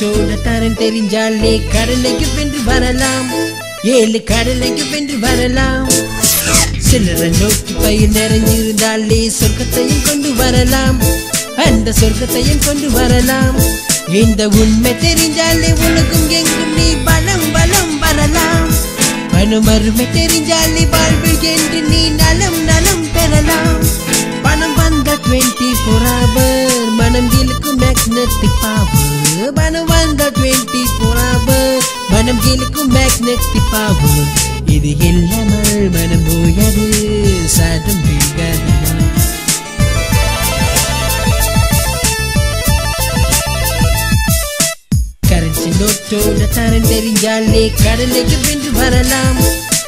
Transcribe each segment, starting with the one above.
நோட்டோட தரம் தெரிஞ்சாலே கடலைக்கு வென்று வரலாம். ஏழு கடலைக்கு வென்று வரலாம். சிலர நோக்கி பயிர் நிறைஞ்சிருந்தாலே சொர்க்கத்தையும் கொண்டு வரலாம். அந்த சொர்க்கத்தையும் கொண்டு வரலாம். இந்த உண்மை தெரிஞ்சாலே உனக்கும் எங்கும் நீ பலம் பலம் வரலாம். பணம் அருமை தெரிஞ்சாலே வாழ்வில் என்று நீ நலம் நலம் பெறலாம். பணம் வந்த டுவெண்ட்டி ஃபோர் ஹவர் மனம் இழுக்கும் மேக்னெட்டிக் பவர் பணம் வந்த டுவெண்ட்டி ஃபோர் ஹவர் மனம் இழுக்கும் மேக்னெட்டிக் பவர் இது இல்லாமல் மனம் போயது. சாதம் வீழ்காது. கரன்சி நோட்டோட தரம் தெரிஞ்சாலே கடலைக்கு வென்று வரலாம்.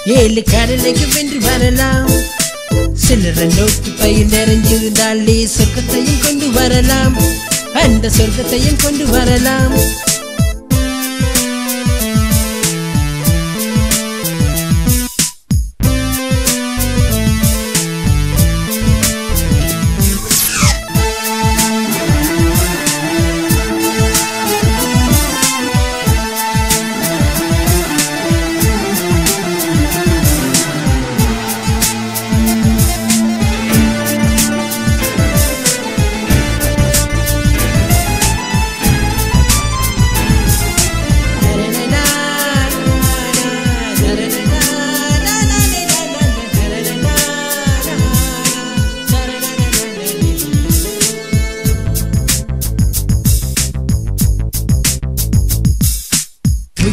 ஏழு கடலைக்கு வென்று வரலாம். சில்லற நோட்டு பயிர் நிறைஞ்சிருந்தாலே சொர்க்கத்தையும் கொண்டு வரலாம். அந்த சொர்க்கத்தையும் கொண்டு வரலாம்.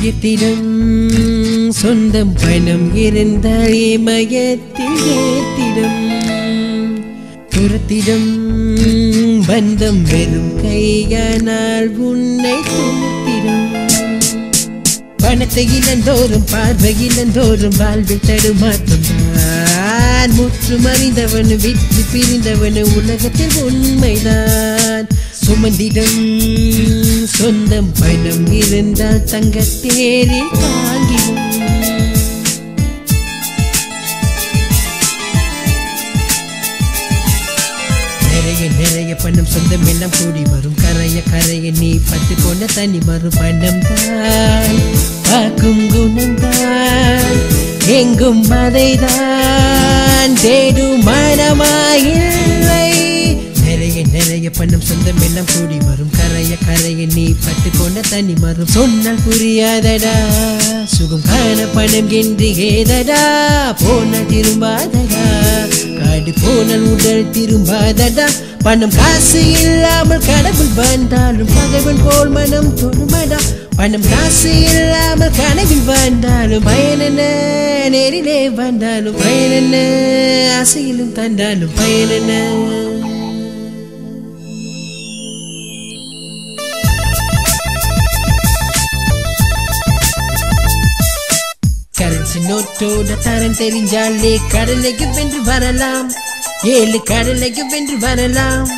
உயர்த்திடம் சொந்தம் பணம் இருந்தால் இமயத்தில் ஏத்திடம் புறத்திடம் பந்தம் வெறும் கையானால் உன்னை தூத்திடும் பணத்தை இழந்தோறும் பார்வை இழந்தோறும் வாழ்வில் தடுமாற்றம். தான் முற்று அறிந்தவனு விற்று பிரிந்தவனு உலகத்தில் உண்மைதான். சுமந்திடம் சொந்தம் பணம் இருந்தால் தங்க தேரில் தாங்கிடும். நிறைய நிறைய பணம் சொந்தம் எல்லாம் கூடி வரும். கரைய கரைய நீ பத்து போன தனி மறு பணம் தான். பார்க்கும் குணம் தான். எங்கும் அதைதான் தேடும் மனமாயில்லை. நிறைய நிறைய பணம் சொந்தம் எல்லாம் கூடி வரும். கரைய கரைய நீ பட்டு கொண்ட தனி மறு சொன்னால் புரியாதடா சுகம் காண பணம் என்று ஏதடா போன திரும்பாதடா காடு போனால் உடல் திரும்பாதடா. பணம் காசு இல்லாமல் கடவுள் வந்தாலும் பகைவன் போல் மனம் தொடுமடா. பணம் காசு இல்லாமல் கனவில் வந்தாலும் பயனென்ன நேரிலே வந்தாலும் பயனென்ன ஆசையிலும் தந்தாலும் பயனென்ன காற்றோட தரம் தெரிஞ்சாலே கடலைக்கு வென்று வரலாம். ஏழு கடலைக்கு வென்று வரலாம்.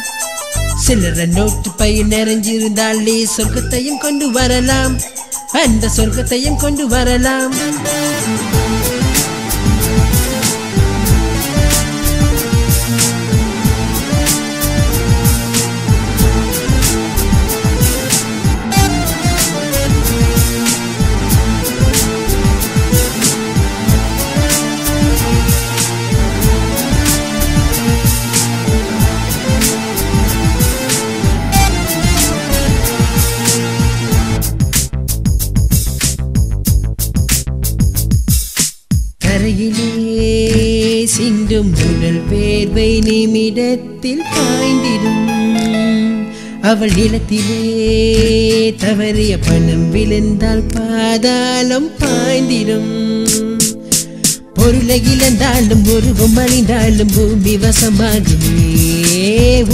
சிலர நோட்டு பையன் நிறைஞ்சிருந்தாலே சொர்க்கத்தையும் கொண்டு வரலாம். அந்த சொர்க்கத்தையும் கொண்டு வரலாம். மீண்டும் முதல் பேர்வை நிமிடத்தில் பாய்ந்திடும். அவள் நிலத்திலே தவறிய பணம் விழுந்தால் பாதாளம் பாய்ந்திடும். பொருளை இழந்தாலும் உருவம் அழிந்தாலும் பூமி வசமாகுமே.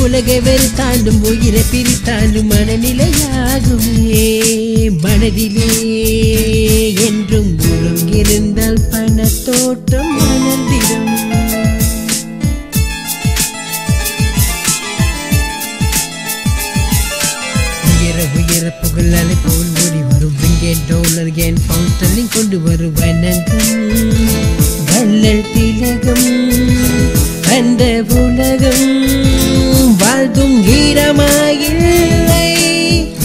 உலகை வெறுத்தாலும் உயிரை பிரித்தாலும் மனநிலையாகுமே. மனதிலே என்றும் உரம் இருந்தால் பணத்தோட்டம் மணந்திடும் பவுண்டலிங் கொண்டு வரும் வள்ளல் திலகம் அந்த உலகம் வாழ்த்தும் ஈரமாயில்லை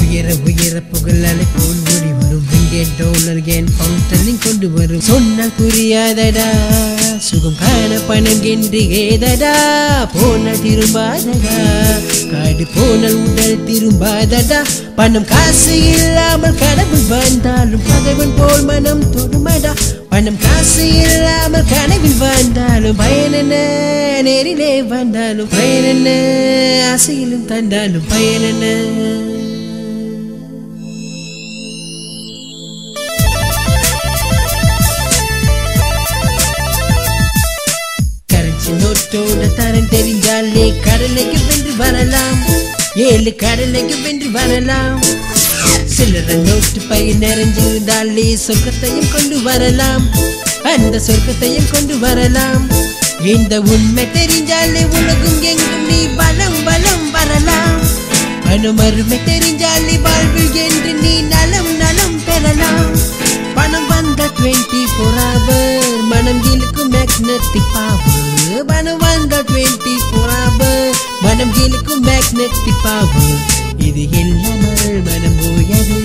உயர உயர புகழ் அலை போல் ஒளி வரும் இங்கே டோலர் ஏன் பவுண்டலிங் கொண்டு வரும். சொன்னால் புரியாதடா சுகம் காண பணம் என்று ஏதடா. போனால் திரும்பாதடா காடு போனால் உடல் திரும்பாதடா. பணம் காசு இல்லாமல் தேவன் போல் மனம் தொடுமடா பணம் காசு இல்லாமல் கனவில் வாழ்ந்தாலும் பயனென்ன நேரிலே வந்தாலும் பயனென்ன ஆசையிலும் தந்தாலும் பயனென்ன கரன்சி நோட்டோட தரம் தெரிஞ்சாலே கடலைக்கு வென்று வரலாம். ஏழு கடலைக்கு வென்று வரலாம். சில்லற நோட்டு பை நிறைஞ்சிருந்தாலே சொர்க்கத்தையும் கொண்டு வரலாம். அந்த சொர்க்கத்தையும் கொண்டு வரலாம். இந்த உண்மை தெரிஞ்சாலே உலகம் எங்கும் நீ பலம் பலம் வரலாம். பணம் அருமை தெரிஞ்சாலே வாழ்வில் என்று நீ நலம் நலம் பெறலாம். பணம் வந்த டுவெண்ட்டி ஃபோர் ஹவர் மனம் இழுக்கும் மேக்னெட்டிக் பவர் பணம் வந்த டுவெண்ட்டி ஃபோர் ஹவர் மனம் இழுக்கும் மேக்னெட்டிக் பவர் இது எல்லாம் மனம் போயது